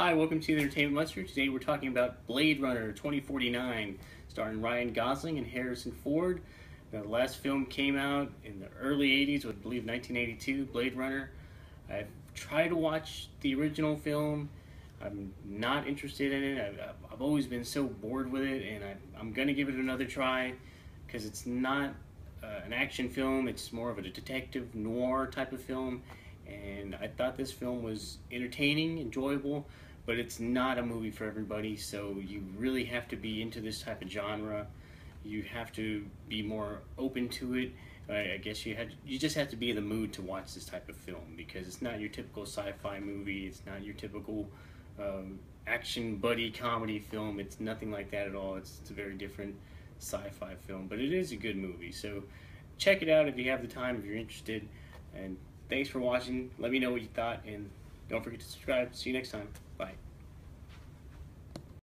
Hi, welcome to the Entertainment Monster. Today we're talking about Blade Runner 2049, starring Ryan Gosling and Harrison Ford. The last film came out in the early 80s, I believe 1982, Blade Runner. I've tried to watch the original film. I'm not interested in it. I've, I've always been so bored with it, and I, am going to give it another try because it's not uh, an action film, it's more of a detective noir type of film and I thought this film was entertaining, enjoyable, but it's not a movie for everybody. So you really have to be into this type of genre. You have to be more open to it. I guess you had you just have to be in the mood to watch this type of film because it's not your typical sci-fi movie. It's not your typical um, action buddy comedy film. It's nothing like that at all. It's, it's a very different sci-fi film, but it is a good movie. So check it out if you have the time, if you're interested, and Thanks for watching. Let me know what you thought, and don't forget to subscribe. See you next time. Bye.